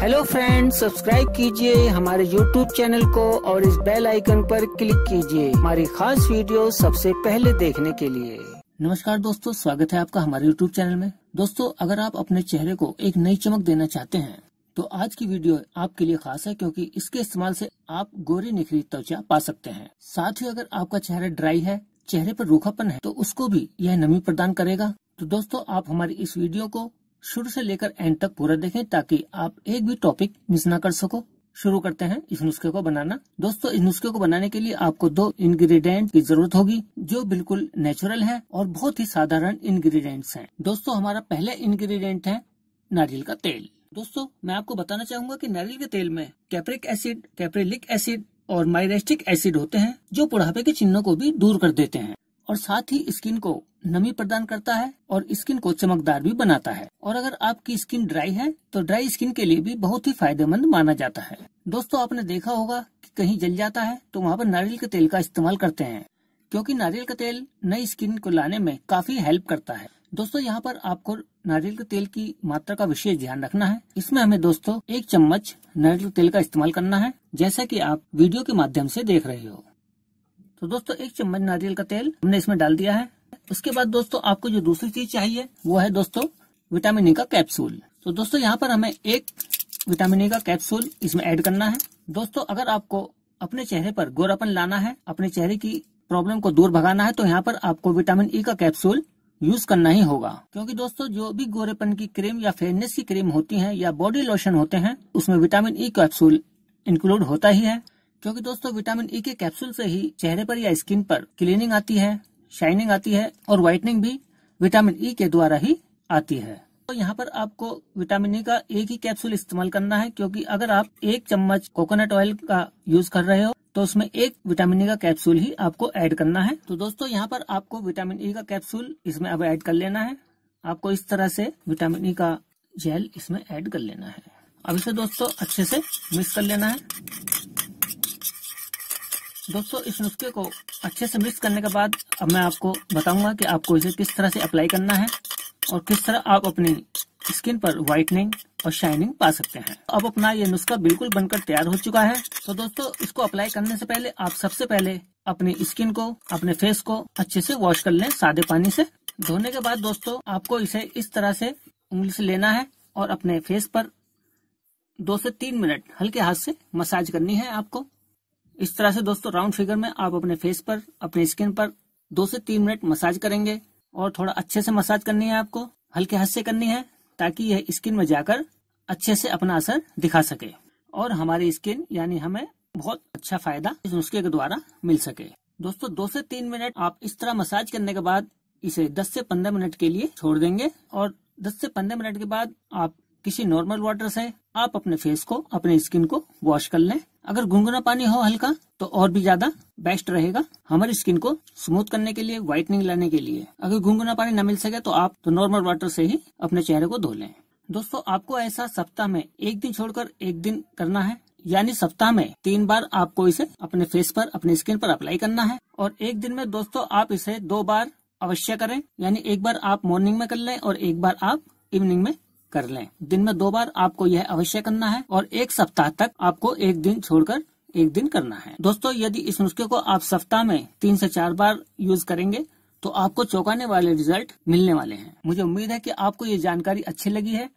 Hello friends subscribe कीजिए हमारे YouTube channel को और इस बेल आइकन पर क्लिक कीजिए हमारी खास वीडियो सबसे पहले देखने के लिए। नमस्कार दोस्तों, स्वागत है आपका हमारे यूट्यूब चैनल में। दोस्तों, अगर आप अपने चेहरे को एक नई चमक देना चाहते हैं तो आज की वीडियो आपके लिए खास है क्योंकि इसके इस्तेमाल से आप गोरी निखरी त्वचा पा सकते हैं। साथ ही अगर आपका चेहरा ड्राई है, चेहरे पर रूखापन है तो उसको भी यह नमी प्रदान करेगा। तो दोस्तों, आप हमारी इस वीडियो को शुरू से लेकर एंड तक पूरा देखें ताकि आप एक भी टॉपिक मिस ना कर सको। शुरू करते हैं इस नुस्खे को बनाना। दोस्तों, इस नुस्खे को बनाने के लिए आपको दो इंग्रेडिएंट की ज़रूरत होगी, जो बिल्कुल नेचुरल है और बहुत ही साधारण इंग्रेडिएंट्स हैं। दोस्तों, हमारा पहला इंग्रेडिएंट है नारियल का तेल। दोस्तों, मैं आपको बताना चाहूँगा कि नारियल के तेल में कैप्रिक एसिड, कैप्रिलिक एसिड और माइरेस्टिक एसिड होते हैं, जो बुढ़ापे के चिन्हों को भी दूर कर देते हैं और साथ ही स्किन को नमी प्रदान करता है और स्किन को चमकदार भी बनाता है। और अगर आपकी स्किन ड्राई है तो ड्राई स्किन के लिए भी बहुत ही फ़ायदेमंद माना जाता है। दोस्तों, आपने देखा होगा कि कहीं जल जाता है तो वहाँ पर नारियल के तेल का इस्तेमाल करते हैं, क्योंकि नारियल का तेल नई स्किन को लाने में काफ़ी हेल्प करता है। दोस्तों, यहाँ पर आपको नारियल के तेल की मात्रा का विशेष ध्यान रखना है। इसमें हमें दोस्तों, एक चम्मच नारियल तेल का इस्तेमाल करना है, जैसा कि आप वीडियो के माध्यम से देख रहे हो। तो दोस्तों, एक चम्मच नारियल का तेल हमने इसमें डाल दिया है। उसके बाद दोस्तों, आपको जो दूसरी चीज़ चाहिए, वो है दोस्तों, विटामिन ई का कैप्सूल। तो दोस्तों, यहाँ पर हमें एक विटामिन ई का कैप्सूल इसमें ऐड करना है। दोस्तों, अगर आपको अपने चेहरे पर गोरापन लाना है, अपने चेहरे की प्रॉब्लम को दूर भगाना है तो यहाँ पर आपको विटामिन ई का कैप्सूल यूज़ करना ही होगा। क्योंकि दोस्तों, जो भी गोरेपन की क्रीम या फेयरनेस की क्रीम होती है या बॉडी लोशन होते हैं, उसमें विटामिन ई कैप्सूल इंक्लूड होता ही है। क्योंकि दोस्तों, विटामिन ई के कैप्सूल से ही चेहरे पर या स्किन पर क्लीनिंग आती है शाइनिंग आती है और व्हाइटनिंग भी विटामिन ई के द्वारा ही आती है। तो यहाँ पर आपको विटामिन ई का एक ही कैप्सूल इस्तेमाल करना है, क्योंकि अगर आप एक चम्मच कोकोनट ऑयल का यूज़ कर रहे हो तो उसमें एक विटामिन ई का कैप्सूल ही आपको ऐड करना है। तो दोस्तों, यहाँ पर आपको विटामिन ई का कैप्सूल इसमें अब ऐड कर लेना है। आपको इस तरह से विटामिन ई का जेल इसमें ऐड कर लेना है। अब इसे दोस्तों अच्छे से मिक्स कर लेना है। दोस्तों, इस नुस्खे को अच्छे से मिक्स करने के बाद अब मैं आपको बताऊँगा कि आपको इसे किस तरह से अप्लाई करना है और किस तरह आप अपनी स्किन पर व्हाइटनिंग और शाइनिंग पा सकते हैं। अब अपना ये नुस्खा बिल्कुल बनकर तैयार हो चुका है। तो दोस्तों, इसको अप्लाई करने से पहले आप सबसे पहले अपनी स्किन को, अपने फेस को अच्छे से वॉश कर लें सादे पानी से। धोने के बाद दोस्तों, आपको इसे इस तरह से उंगली से लेना है और अपने फेस पर दो से तीन मिनट हल्के हाथ से मसाज करनी है आपको। इस तरह से दोस्तों राउंड फिगर में आप अपने फेस पर, अपने स्किन पर दो से तीन मिनट मसाज करेंगे और थोड़ा अच्छे से मसाज करनी है आपको, हल्के हाथ से करनी है ताकि यह स्किन में जाकर अच्छे से अपना असर दिखा सके और हमारी स्किन यानी हमें बहुत अच्छा फ़ायदा इस नुस्खे के द्वारा मिल सके। दोस्तों, दो से तीन मिनट आप इस तरह मसाज करने के बाद इसे 10 से 15 मिनट के लिए छोड़ देंगे और 10 से 15 मिनट के बाद आप किसी नॉर्मल वाटर से आप अपने फेस को, अपने स्किन को वॉश कर लें। अगर गुनगुना पानी हो हल्का तो और भी ज़्यादा बेस्ट रहेगा हमारी स्किन को स्मूथ करने के लिए व्हाइटनिंग लाने के लिए। अगर गुनगुना पानी न मिल सके तो आप तो नॉर्मल वाटर से ही अपने चेहरे को धो लें। दोस्तों, आपको ऐसा सप्ताह में एक दिन छोड़कर एक दिन करना है, यानी सप्ताह में तीन बार आपको इसे अपने फेस पर, अपने स्किन पर अप्लाई करना है। और एक दिन में, दोस्तों, आप इसे दो बार अवश्य करें, यानी एक बार आप मॉर्निंग में कर लें और एक बार आप इवनिंग में कर लें। दिन में दो बार आपको यह अवश्य करना है और एक सप्ताह तक आपको एक दिन छोड़कर एक दिन करना है। दोस्तों, यदि इस नुस्खे को आप सप्ताह में तीन से चार बार यूज़ करेंगे तो आपको चौंकाने वाले रिज़ल्ट मिलने वाले हैं। मुझे उम्मीद है कि आपको ये जानकारी अच्छी लगी है।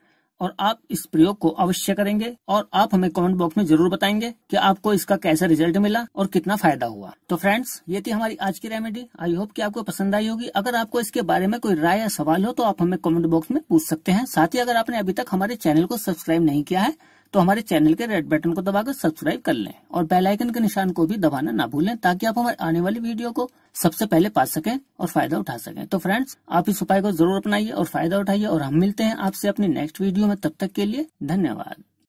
और आप इस प्रयोग को अवश्य करेंगे और आप हमें कमेंट बॉक्स में ज़रूर बताएँगे कि आपको इसका कैसा रिज़ल्ट मिला और कितना फ़ायदा हुआ। तो फ्रेंड्स ये थी हमारी आज की रेमेडी आई होप कि आपको पसंद आई होगी। अगर आपको इसके बारे में कोई राय या सवाल हो तो आप हमें कमेंट बॉक्स में पूछ सकते हैं। साथ ही अगर आपने अभी तक हमारे चैनल को सब्सक्राइब नहीं किया है तो हमारे चैनल के रेड बटन को दबाकर सब्सक्राइब कर लें और बेल आइकन के निशान को भी दबाना ना भूलें, ताकि आप हमारे आने वाली वीडियो को सबसे पहले पा सकें और फ़ायदा उठा सकें। तो फ्रेंड्स आप इस उपाय को ज़रूर अपनाइए और फ़ायदा उठाइए और हम मिलते हैं आपसे अपनी नेक्स्ट वीडियो में। तब तक के लिए धन्यवाद।